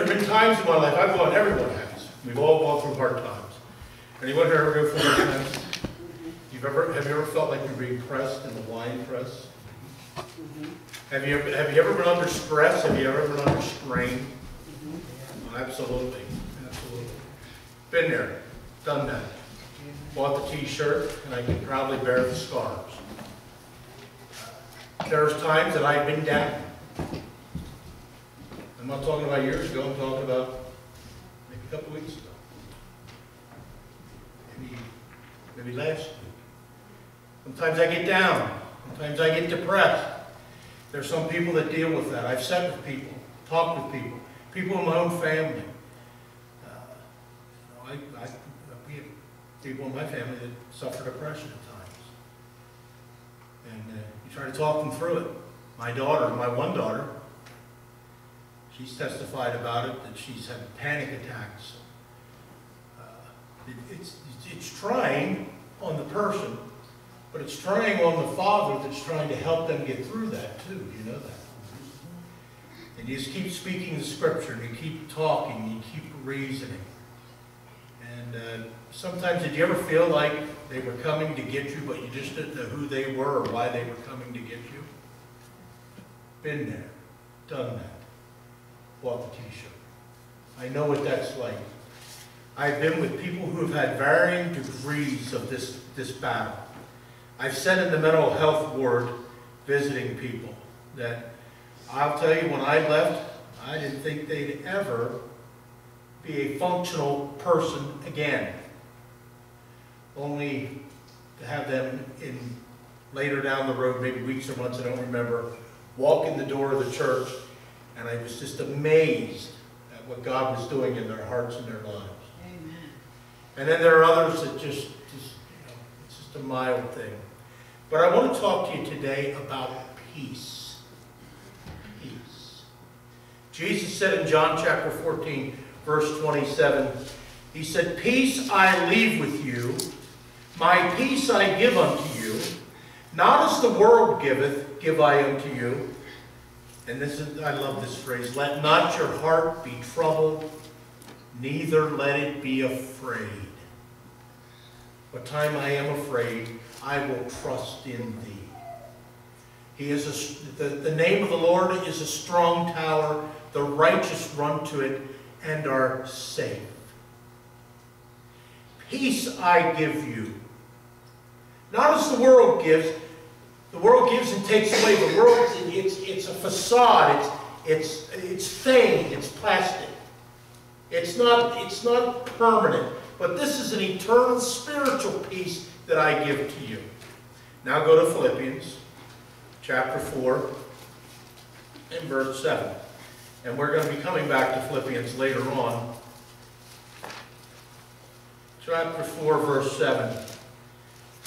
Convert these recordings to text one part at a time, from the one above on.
There have been times in my life, I've gone, everyone has. We've all gone through hard times. Anyone here ever go through hard times? You've ever, have you ever felt like you're being pressed in the wine press? Have you, ever- have you ever been under stress? Have you ever been under strain? Oh, Absolutely, absolutely. Been there, done that. Bought the t-shirt, and I can proudly bear the scars. There's times that I've been down. I'm not talking about years ago, I'm talking about maybe a couple weeks ago. Maybe, maybe last week. Sometimes I get down, sometimes I get depressed. There's some people that deal with that. I've sat with people, talked with people, people in my own family. Uh, I, I, we have people in my family that suffer depression at times. And uh, you try to talk them through it. My daughter, my one daughter, she's testified about it, that she's had panic attacks. Uh, it- It's, it's trying on the person, but it's trying on the father that's trying to help them get through that too, you know that? And you just keep speaking the scripture, and you keep talking, and you keep reasoning. And uh, sometimes, did you ever feel like they were coming to get you, but you just didn't know who they were or why they were coming to get you? Been there, done that, bought the t-shirt. I know what that's like. I've been with people who have had varying degrees of this, this battle. I've sat in the mental health ward visiting people that, I'll tell you, when I left, I didn't think they'd ever be a functional person again. Only to have them in, later down the road, maybe weeks or months, I don't remember, walk in the door of the church, and I was just amazed at what God was doing in their hearts and their lives. Amen. And then there are others that just, just, you know, it's just a mild thing. But I want to talk to you today about peace. Peace. Jesus said in John chapter 14, verse 27, He said, Peace I leave with you, my peace I give unto you. Not as the world giveth, give I unto you. And this is, I love this phrase, let not your heart be troubled, neither let it be afraid. What time I am afraid, I will trust in thee. He is a, the, the name of the Lord is a strong tower. The righteous run to it and are safe. Peace I give you. Not as the world gives. The world gives and takes away. The world, it's, it's a facade. It's, it's, it's feigned. It's plastic. It's not, it's not permanent, but this is an eternal spiritual peace that I give to you. Now go to Philippians chapter 4 and verse 7. And we're going to be coming back to Philippians later on. Chapter 4, verse 7.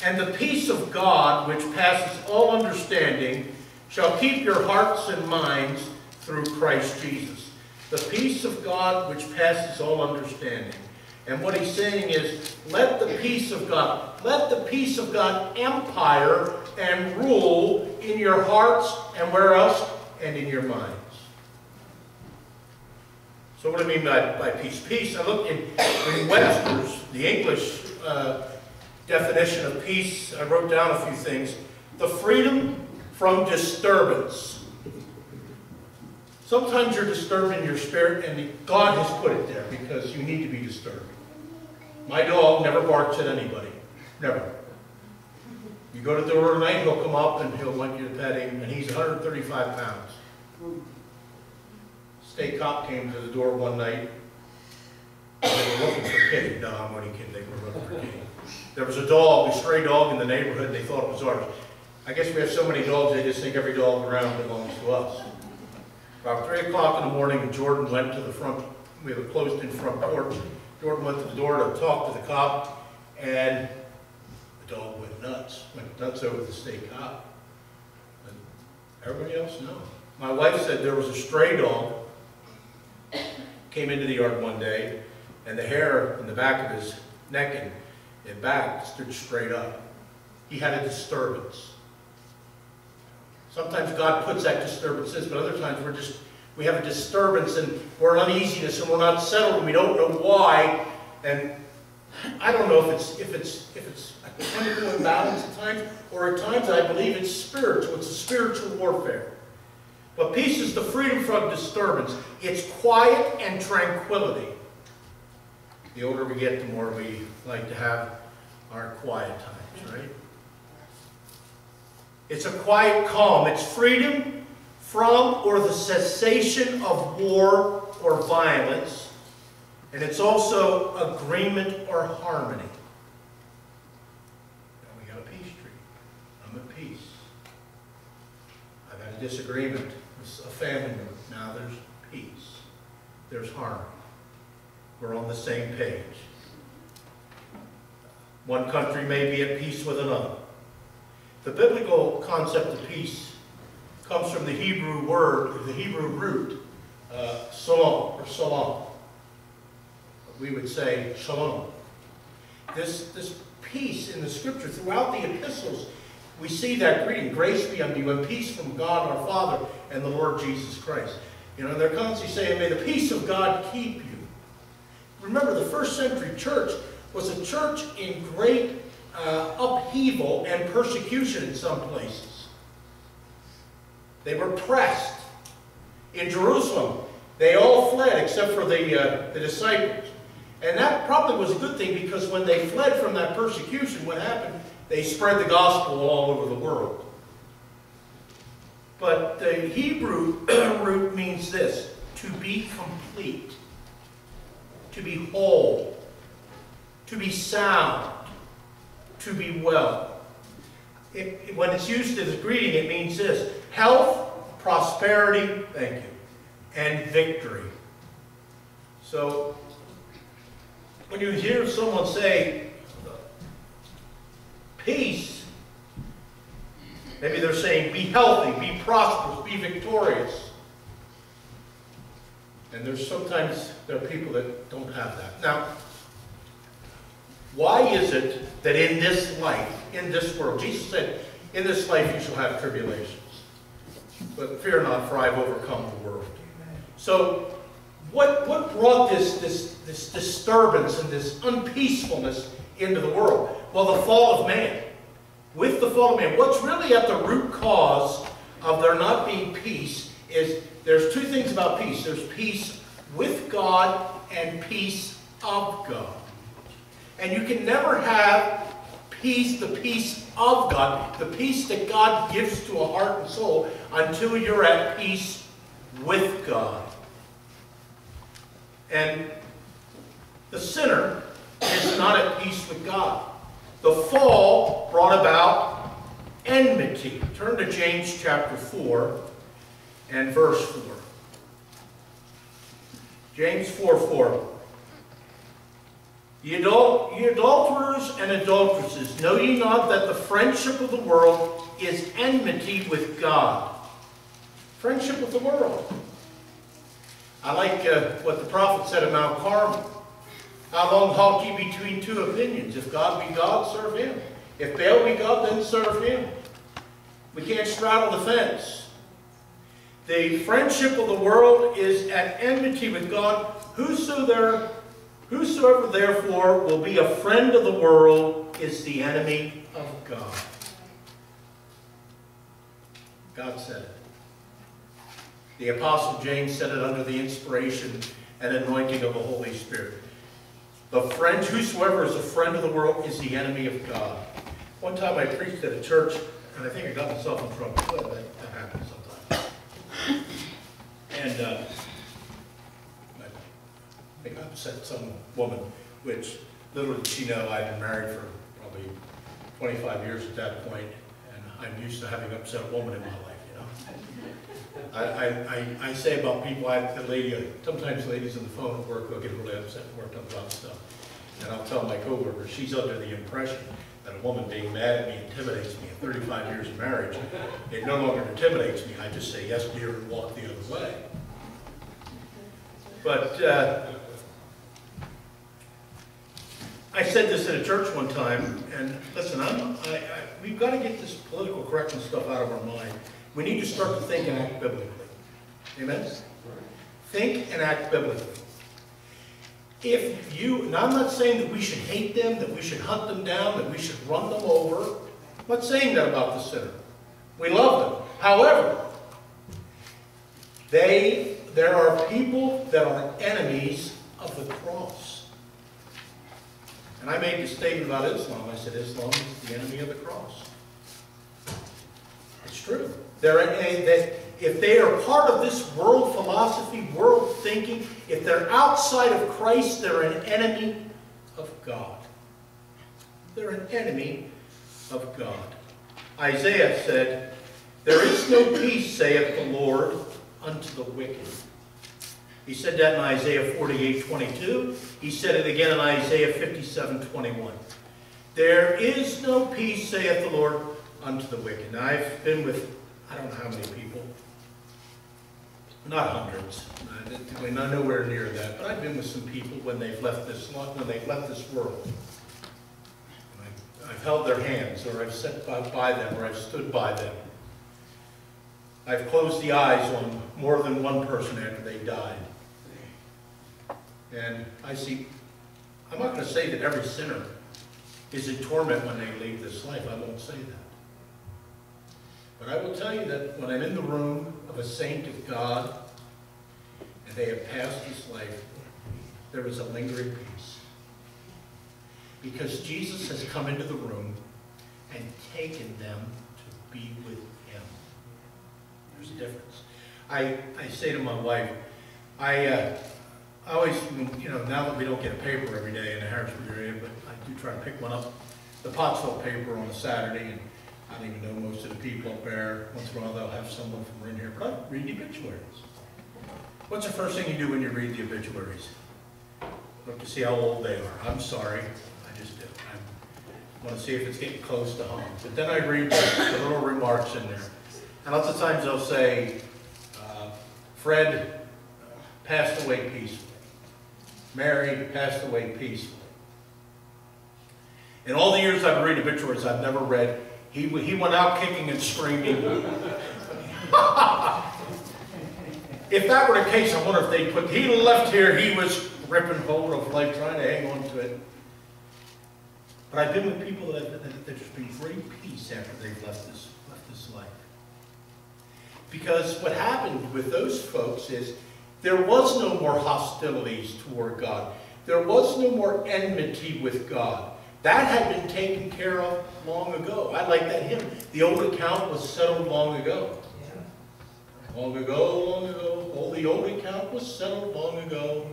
And the peace of God, which passes all understanding, shall keep your hearts and minds through Christ Jesus. The peace of God which passes all understanding. And what he's saying is, let the peace of God, let the peace of God empire and rule in your hearts and where else? And in your minds. So what do I mean by, by peace? Peace, I look in, in Webster's, the English uh, definition of peace, I wrote down a few things. The freedom from disturbance. Sometimes you're disturbing your spirit, and God has put it there because you need to be disturbed. My dog never barks at anybody. Never. You go to the door tonight, he'll come up and he'll want you to pet him, and he's 135 pounds. State cop came to the door one night. They were looking for Kitty. No, I'm only kidding. They were looking for Kitty. There was a dog, a stray dog in the neighborhood, they thought it was ours. I guess we have so many dogs, they just think every dog around belongs to us. About 3 o'clock in the morning, Jordan went to the front, we have a closed-in front porch. Jordan went to the door to talk to the cop, and the dog went nuts, went nuts over the state cop. And everybody else, no. My wife said there was a stray dog, came into the yard one day, and the hair in the back of his neck and, and back stood straight up. He had a disturbance. Sometimes God puts that disturbances, but other times we're just, we have a disturbance and we're uneasiness and we're not settled and we don't know why. And I don't know if it's, if it's, if it's a chemical imbalance at times, or at times I believe it's spiritual. It's a spiritual warfare. But peace is the freedom from disturbance. It's quiet and tranquility. The older we get, the more we like to have our quiet times, right? It's a quiet calm. It's freedom from or the cessation of war or violence. And it's also agreement or harmony. Now we got a peace treaty. I'm at peace. I've had a disagreement with a family member. Now there's peace. There's harmony. We're on the same page. One country may be at peace with another. The biblical concept of peace comes from the Hebrew word, the Hebrew root, uh, shalom, or salam. We would say shalom. This, this peace in the scripture, throughout the epistles, we see that greeting, grace be unto you, and peace from God our Father and the Lord Jesus Christ. You know, they're constantly saying, may the peace of God keep you. Remember, the first century church was a church in great uh, upheaval and persecution in some places. They were pressed. In Jerusalem, they all fled except for the, uh, the disciples. And that probably was a good thing because when they fled from that persecution, what happened? They spread the gospel all over the world. But the Hebrew root means this, to be complete, to be whole, to be sound, to be well. It, when it's used as a greeting, it means this, health, prosperity, thank you, and victory. So, when you hear someone say, peace, maybe they're saying, be healthy, be prosperous, be victorious. And there's sometimes, there are people that don't have that. Now, why is it that in this life, in this world, Jesus said, in this life you shall have tribulations. But fear not, for I have overcome the world. So, what, what brought this, this, this disturbance and this unpeacefulness into the world? Well, the fall of man. With the fall of man, what's really at the root cause of there not being peace is there's two things about peace. There's peace with God and peace of God. And you can never have peace, the peace of God, the peace that God gives to a heart and soul, until you're at peace with God. And the sinner is not at peace with God. The fall brought about enmity. Turn to James chapter 4 and verse 4. James 4 4. Ye, adul ye adulterers and adulteresses, know ye not that the friendship of the world is enmity with God? Friendship with the world. I like uh, what the prophet said at Mount Carmel. How long halt ye between two opinions? If God be God, serve him. If Baal be God, then serve him. We can't straddle the fence. The friendship of the world is at enmity with God. Whosoever Whosoever therefore will be a friend of the world is the enemy of God. God said it. The Apostle James said it under the inspiration and anointing of the Holy Spirit. The friend, whosoever is a friend of the world is the enemy of God. One time I preached at a church, and I think I got myself in trouble. That, that happens sometimes. And uh, I upset some woman, which little did she know I'd been married for probably 25 years at that point, and I'm used to having upset a woman in my life, you know. I, I, I, I say about people, I the lady, sometimes ladies on the phone at work will get really upset and worked up about stuff. And I'll tell my coworker, she's under the impression that a woman being mad at me intimidates me. In 35 years of marriage, it no longer intimidates me. I just say, yes, dear, and walk the other way. But uh, I said this at a church one time, and listen, I'm, I, I, we've got to get this political correctness stuff out of our mind. We need to start to think and act biblically. Amen? think and act biblically. If you, and I'm not saying that we should hate them, that we should hunt them down, that we should run them over. I'm not saying that about the sinner. We love them. However, they, there are people that are enemies of the cross. And I made the statement about Islam. I said Islam is the enemy of the cross. It's true. They're, they, if they are part of this world philosophy, world thinking, if they're outside of Christ, they're an enemy of God. They're an enemy of God. Isaiah said, There is no peace, saith the Lord, unto the wicked. He said that in Isaiah 48, 22. He said it again in Isaiah 57, 21. There is no peace, saith the Lord, unto the wicked. Now, I've been with, I don't know how many people, not hundreds, I mean, nowhere near that, but I've been with some people when they've left this, when they've left this world. I've, held their hands, or I've sat by them, or I've stood by them. I've closed the eyes on more than one person after they died. And I see, I'm not going to say that every sinner is in torment when they leave this life. I won't say that. But I will tell you that when I'm in the room of a saint of God and they have passed this life, there is a lingering peace. Because Jesus has come into the room and taken them to be with him. There's a difference. I, I say to my wife, I, uh, I always, you know, now that we don't get a paper every day in the Harrisburg area, but I do try to pick one up, the Pottsville paper on a Saturday, and I don't even know most of the people up there. Once in a while, they'll have someone from in here, but I read the obituaries. What's the first thing you do when you read the obituaries? Look to see how old they are. I'm sorry, I just do. I want to see if it's getting close to home. But then I read the, the little remarks in there. And lots of times they'll say, uh, Fred passed away peacefully. Mary passed away peacefully. In all the years I've read obituaries, I've never read, he, he went out kicking and screaming. if that were the case, I wonder if they put, he left here, he was ripping hold of life, trying to hang on to it. But I've been with people that, that, that there's been great peace after they've left this, left this life. Because what happened with those folks is there was no more hostilities toward God. There was no more enmity with God. That had been taken care of long ago. I like that hymn. The old account was settled long ago. Long ago, long ago, oh, the old account was settled long ago.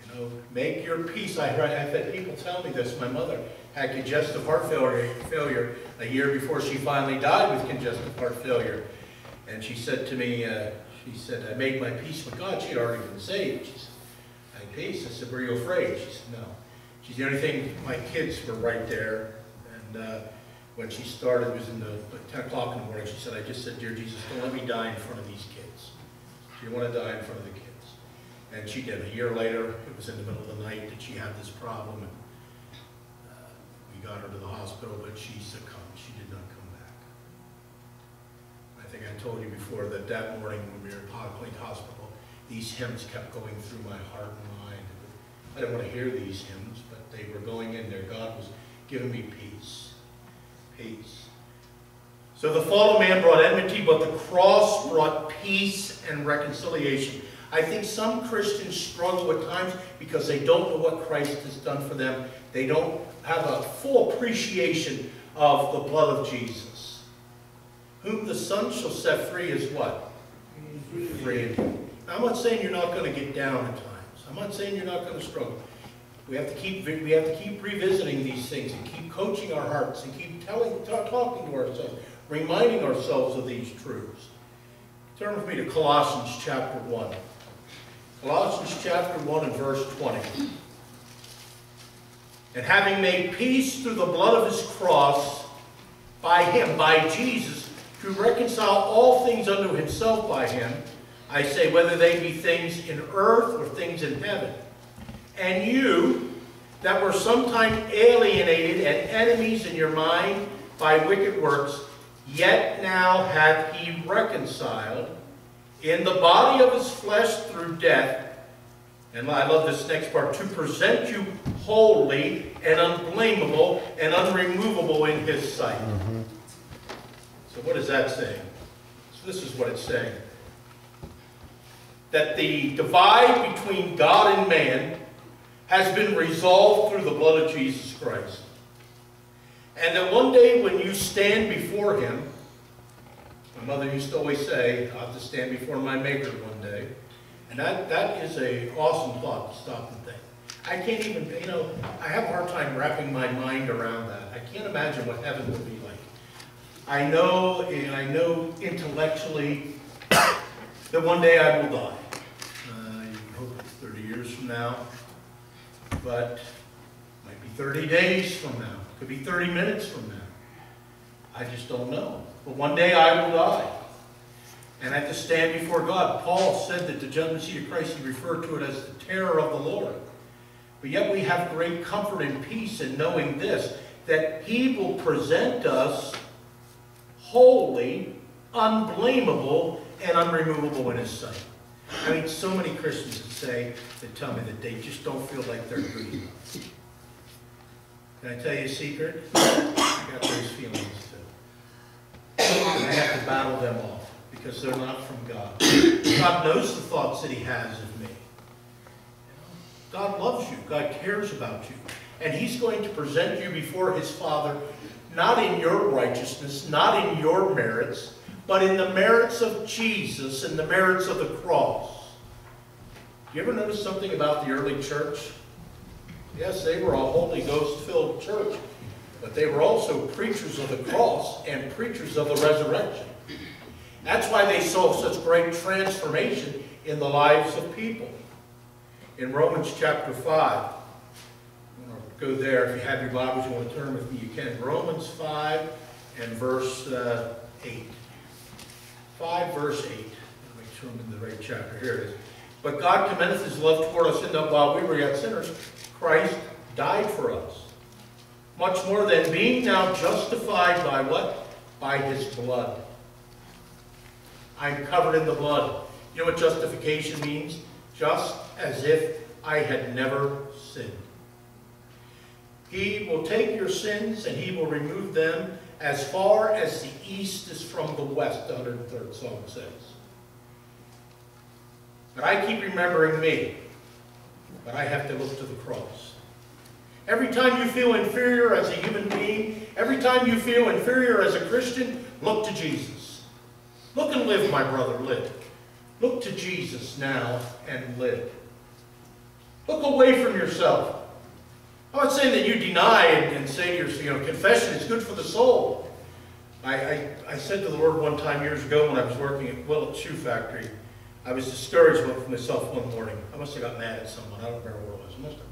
You know, make your peace. I heard, I've had people tell me this. My mother had congestive heart failure, failure a year before she finally died with congestive heart failure. And she said to me, uh, she said, I made my peace with God. She had already been saved. She said, I had peace. I said, were you afraid? She said, no. She's the only thing, my kids were right there. And uh, when she started, it was in the 10 o'clock in the morning, she said, I just said, dear Jesus, don't let me die in front of these kids. She didn't want to die in front of the kids. And she did. A year later, it was in the middle of the night that she had this problem. And uh, we got her to the hospital, but she succumbed. She did not. I think I told you before that that morning when we were at Pockley Hospital, these hymns kept going through my heart and mind. I didn't want to hear these hymns, but they were going in there. God was giving me peace. Peace. So the fall of man brought enmity, but the cross brought peace and reconciliation. I think some Christians struggle at times because they don't know what Christ has done for them. They don't have a full appreciation of the blood of Jesus. Whom the Son shall set free is what? Free. I'm not saying you're not going to get down at times. I'm not saying you're not going to struggle. We have to keep we have to keep revisiting these things and keep coaching our hearts and keep telling talking to ourselves, reminding ourselves of these truths. Turn with me to Colossians chapter 1. Colossians chapter 1 and verse 20. And having made peace through the blood of his cross, by him, by Jesus, to reconcile all things unto himself by him, I say, whether they be things in earth or things in heaven. And you, that were sometime alienated and enemies in your mind by wicked works, yet now hath he reconciled in the body of his flesh through death, and I love this next part, to present you holy and unblameable and unremovable in his sight. So what is that saying? So this is what it's saying. That the divide between God and man has been resolved through the blood of Jesus Christ. And that one day when you stand before him, my mother used to always say, I'll have to stand before my maker one day. And that, that is an awesome thought to stop and think. I can't even, you know, I have a hard time wrapping my mind around that. I can't imagine what heaven will be. I know, and I know intellectually that one day I will die. Uh, you hope it's 30 years from now, but it might be 30 days from now. It Could be 30 minutes from now. I just don't know. But one day I will die. And I have to stand before God. Paul said that the judgment seat of Christ, he referred to it as the terror of the Lord. But yet we have great comfort and peace in knowing this, that he will present us holy, unblameable, and unremovable in his sight. I mean, so many Christians that say, that tell me that they just don't feel like they're good enough. Can I tell you a secret? I got those feelings too. And I have to battle them off because they're not from God. God knows the thoughts that he has of me. God loves you. God cares about you. And he's going to present you before his Father, not in your righteousness, not in your merits, but in the merits of Jesus and the merits of the cross. You ever notice something about the early church? Yes, they were a Holy Ghost-filled church, but they were also preachers of the cross and preachers of the resurrection. That's why they saw such great transformation in the lives of people. In Romans chapter 5, go there. If you have your Bibles, you want to turn with me, you can. Romans 5 and verse uh, 8. 5 verse 8. Make sure I'm in the right chapter. Here it is. But God commendeth his love toward us in that while we were yet sinners, Christ died for us. Much more than being now justified by what? By his blood. I'm covered in the blood. You know what justification means? Just as if I had never sinned. He will take your sins and he will remove them as far as the east is from the west, the 103rd Psalm says. But I keep remembering me, but I have to look to the cross. Every time you feel inferior as a human being, every time you feel inferior as a Christian, look to Jesus. Look and live, my brother, live. Look to Jesus now and live. Look away from yourself. I'm not saying that you deny and, and say to yourself, you know, confession is good for the soul. I, I, I, said to the Lord one time years ago when I was working at Willett Shoe Factory, I was discouraged with myself one morning. I must have got mad at someone. I don't remember what it was. I must have,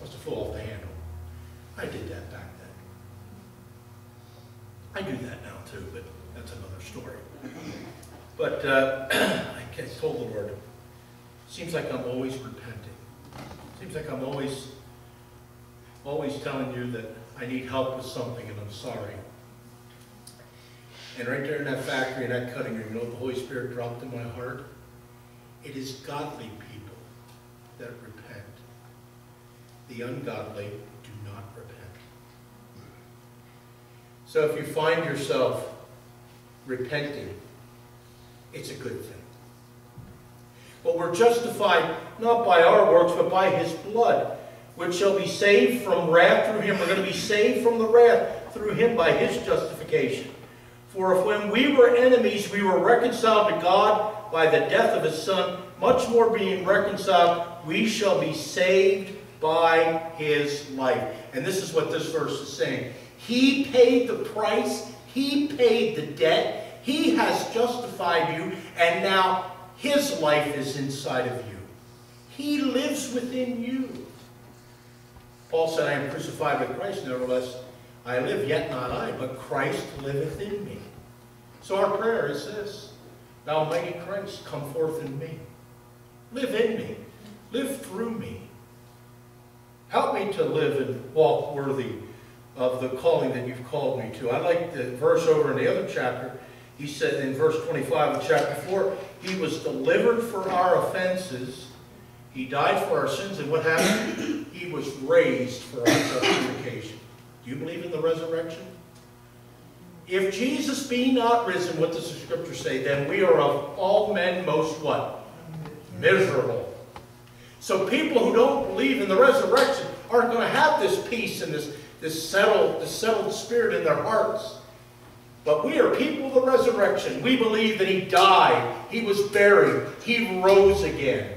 must have flew off the handle. I did that back then. I do that now too, but that's another story. But uh, I told the Lord, seems like I'm always repenting. Seems like I'm always always telling you that I need help with something and I'm sorry. And right there in that factory, in that cutting room, you know the Holy Spirit dropped in my heart? It is godly people that repent. The ungodly do not repent. So if you find yourself repenting, it's a good thing. But we're justified not by our works, but by his blood which shall be saved from wrath through him. We're going to be saved from the wrath through him by his justification. For if when we were enemies, we were reconciled to God by the death of his Son, much more being reconciled, we shall be saved by his life. And this is what this verse is saying. He paid the price. He paid the debt. He has justified you. And now his life is inside of you. He lives within you. Paul said, I am crucified with Christ, nevertheless I live, yet not I, but Christ liveth in me. So our prayer is this, Thou mighty Christ, come forth in me. Live in me. Live through me. Help me to live and walk worthy of the calling that you've called me to. I like the verse over in the other chapter. He said in verse 25 of chapter 4, He was delivered for our offenses. He died for our sins, and what happened? He was raised for our justification. Do you believe in the resurrection? If Jesus be not risen, what does the scripture say? Then we are of all men most what? Miserable. So people who don't believe in the resurrection aren't going to have this peace and this, this, settled, this settled spirit in their hearts. But we are people of the resurrection. We believe that he died, he was buried, he rose again.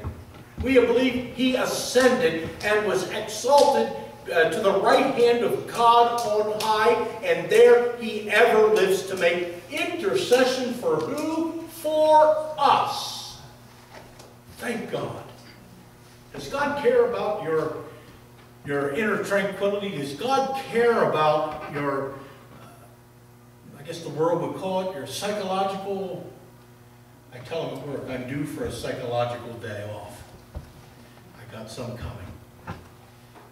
We believe he ascended and was exalted uh, to the right hand of God on high, and there he ever lives to make intercession for who? For us. Thank God. Does God care about your, your inner tranquility? Does God care about your, I guess the world would call it your psychological, I tell them at work, I'm due for a psychological day off. Got some coming.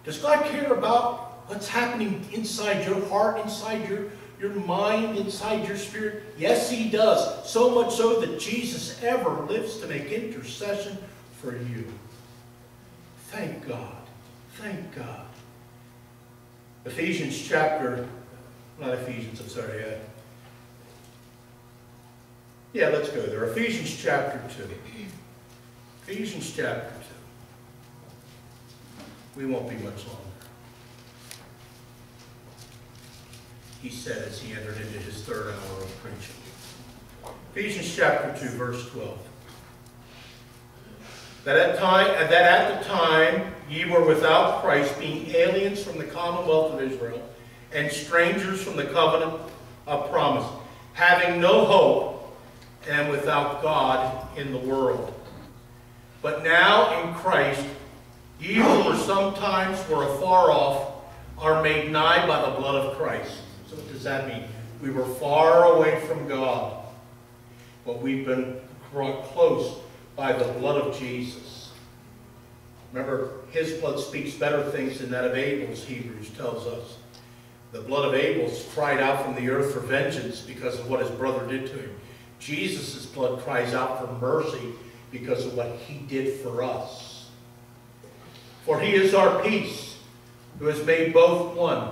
Does God care about what's happening inside your heart, inside your, your mind, inside your spirit? Yes, He does. So much so that Jesus ever lives to make intercession for you. Thank God. Thank God. Ephesians chapter, not Ephesians, I'm sorry. Uh, yeah, let's go there. Ephesians chapter 2. Ephesians chapter 2. We won't be much longer. He said as he entered into his third hour of preaching. Ephesians chapter 2, verse 12 that at, time, that at the time ye were without Christ, being aliens from the commonwealth of Israel, and strangers from the covenant of promise, having no hope, and without God in the world. But now in Christ, who were sometimes were afar off, are made nigh by the blood of Christ. So what does that mean? We were far away from God, but we've been brought close by the blood of Jesus. Remember, his blood speaks better things than that of Abel's, Hebrews tells us. The blood of Abel's cried out from the earth for vengeance because of what his brother did to him. Jesus' blood cries out for mercy because of what he did for us. For he is our peace, who has made both one,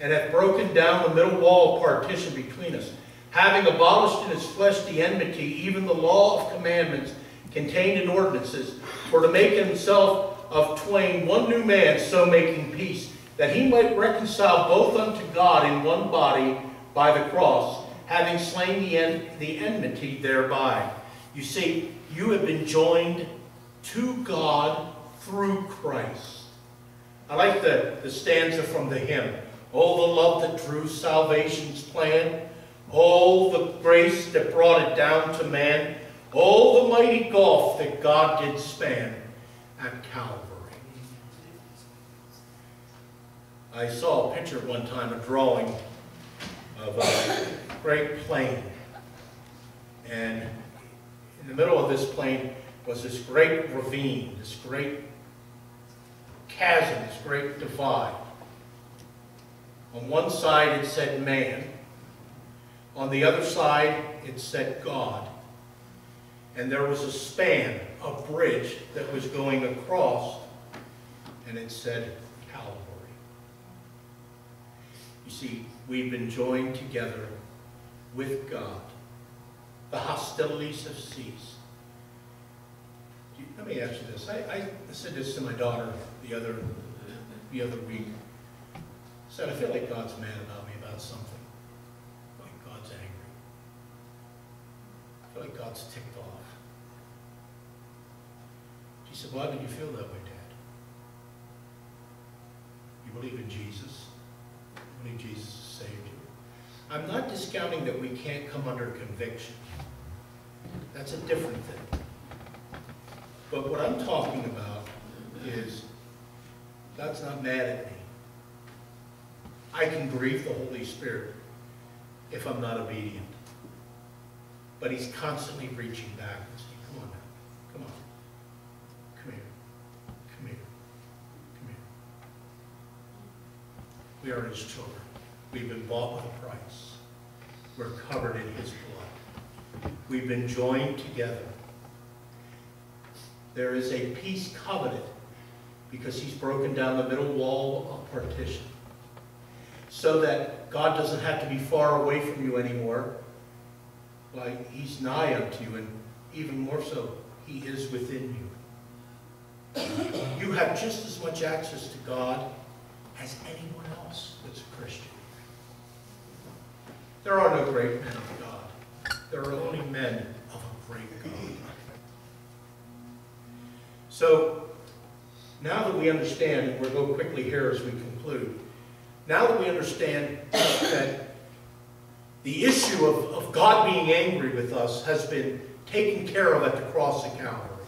and hath broken down the middle wall of partition between us, having abolished in his flesh the enmity, even the law of commandments contained in ordinances, for to make himself of twain one new man, so making peace, that he might reconcile both unto God in one body by the cross, having slain the, en the enmity thereby. You see, you have been joined to God through Christ. I like the, the stanza from the hymn. Oh, the love that drew salvation's plan, Oh, the grace that brought it down to man. Oh, the mighty gulf that God did span at Calvary. I saw a picture one time, a drawing of a great plain. And in the middle of this plain was this great ravine, this great chasm, this great divide. On one side it said man, on the other side, it said God. And there was a span, a bridge that was going across, and it said Calvary. You see, we've been joined together with God. The hostilities have ceased. Let me ask you this. I, I said this to my daughter the other, the other week. I said, I feel like God's mad about me about something. Like God's angry. I feel like God's ticked off. She said, why did you feel that way, Dad? You believe in Jesus? You believe Jesus saved you? I'm not discounting that we can't come under conviction. That's a different thing. But what I'm talking about is God's not mad at me. I can grieve the Holy Spirit if I'm not obedient. But he's constantly reaching back come on now, come on. Come here, come here, come here. We are his children. We've been bought with a price. We're covered in his blood. We've been joined together. There is a peace covenant because he's broken down the middle wall of partition. So that God doesn't have to be far away from you anymore. Like he's nigh unto you, and even more so, he is within you. You have just as much access to God as anyone else that's a Christian. There are no great men of God. There are only men of a great God. So, now that we understand, and we'll go quickly here as we conclude, now that we understand that the issue of, of God being angry with us has been taken care of at the cross of Calvary.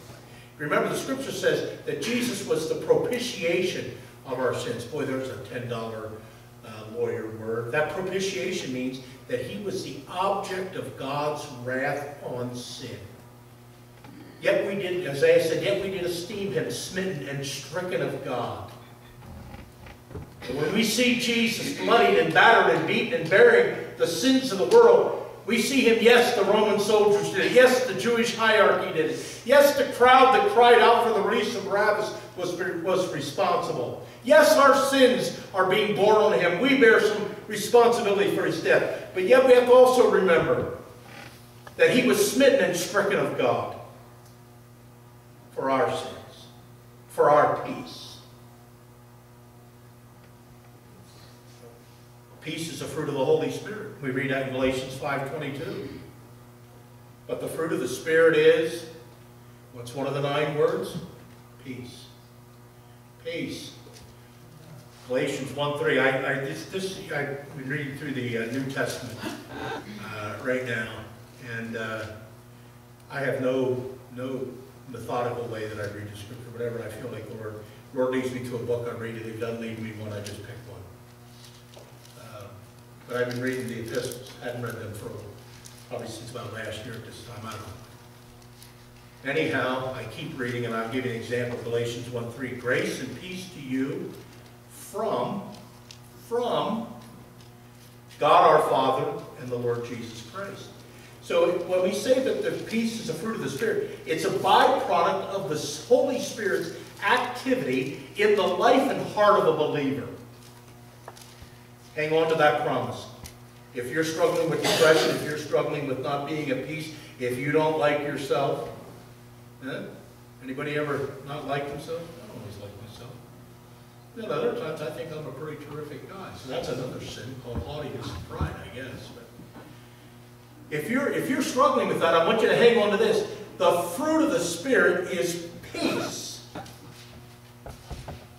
Remember, the scripture says that Jesus was the propitiation of our sins. Boy, there's a $10 uh, lawyer word. That propitiation means that he was the object of God's wrath on sin. Yet we did, Isaiah said, yet we did esteem him smitten and stricken of God. And when we see Jesus bloodied and battered and beaten and bearing the sins of the world, we see him, yes, the Roman soldiers did it. Yes, the Jewish hierarchy did it. Yes, the crowd that cried out for the release of Barabbas was, was responsible. Yes, our sins are being borne on him. We bear some responsibility for his death. But yet we have to also remember that he was smitten and stricken of God for our sins, for our peace. Peace is a fruit of the Holy Spirit. We read that in Galatians 5.22. But the fruit of the Spirit is, what's one of the nine words? Peace. Peace. Galatians 1.3. I, I, this, this, been reading through the uh, New Testament uh, right now. And uh, I have no, no methodical way that I read the scripture. Whatever I feel like the Lord, Lord leads me to a book, I read it. If he doesn't lead me one, I just pick one. Uh, but I've been reading the epistles. I hadn't read them for probably since about last year at this time. I don't know. Anyhow, I keep reading, and I'll give you an example. Galatians 1.3. Grace and peace to you from, from God our Father and the Lord Jesus Christ. So when we say that the peace is a fruit of the Spirit, it's a byproduct of the Holy Spirit's activity in the life and heart of a believer. Hang on to that promise. If you're struggling with depression, if you're struggling with not being at peace, if you don't like yourself, eh? anybody ever not like themselves? I don't always like myself. Then other times I think I'm a pretty terrific guy. So that's another sin called haughtiness and pride, I guess. If you're, if you're struggling with that, I want you to hang on to this. The fruit of the Spirit is peace.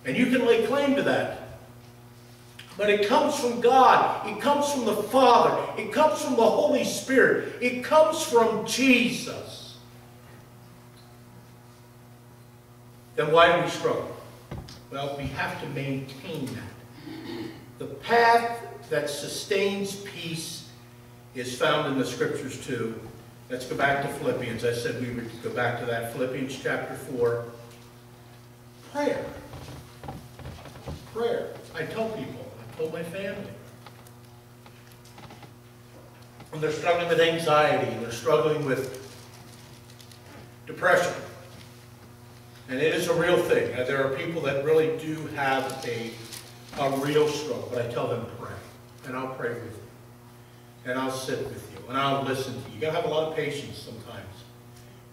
And you can lay claim to that. But it comes from God. It comes from the Father. It comes from the Holy Spirit. It comes from Jesus. Then why do we struggle? Well, we have to maintain that. The path that sustains peace is found in the scriptures too. Let's go back to Philippians. I said we would go back to that. Philippians chapter 4. Prayer. Prayer. I tell people, I told my family. When they're struggling with anxiety, they're struggling with depression. And it is a real thing. There are people that really do have a, a real struggle. But I tell them pray. And I'll pray with you and I'll sit with you, and I'll listen to you. You gotta have a lot of patience sometimes.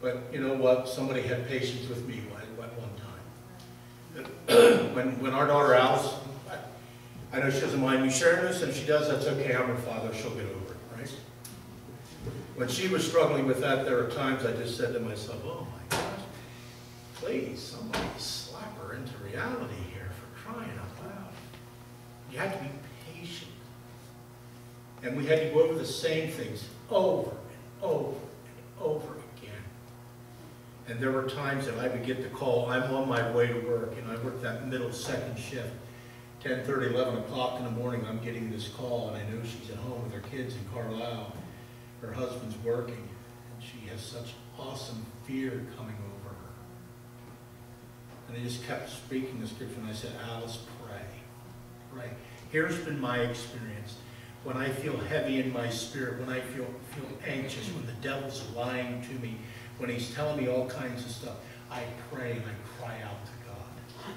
But you know what? Somebody had patience with me at one time. when, when our daughter Alice, I, I know she doesn't mind me sharing this, and if she does, that's okay. I'm her father. She'll get over it, right? When she was struggling with that, there were times I just said to myself, oh my gosh, please, somebody slap her into reality here for crying out loud. You have to be and we had to go over the same things over and over and over again. And there were times that I would get the call, I'm on my way to work, and I work that middle second shift. 10, 30, 11 o'clock in the morning, I'm getting this call, and I know she's at home with her kids in Carlisle. Her husband's working, and she has such awesome fear coming over her. And they just kept speaking the scripture, and I said, Alice, pray. Pray. Here's been my experience. When I feel heavy in my spirit, when I feel, feel anxious, when the devil's lying to me, when he's telling me all kinds of stuff, I pray and I cry out to God.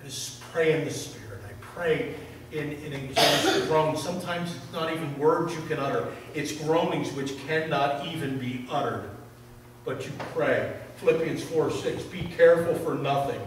I just pray in the Spirit. I pray in, in exhausted groans. Sometimes it's not even words you can utter. It's groanings which cannot even be uttered. But you pray. Philippians 4, 6, be careful for nothing,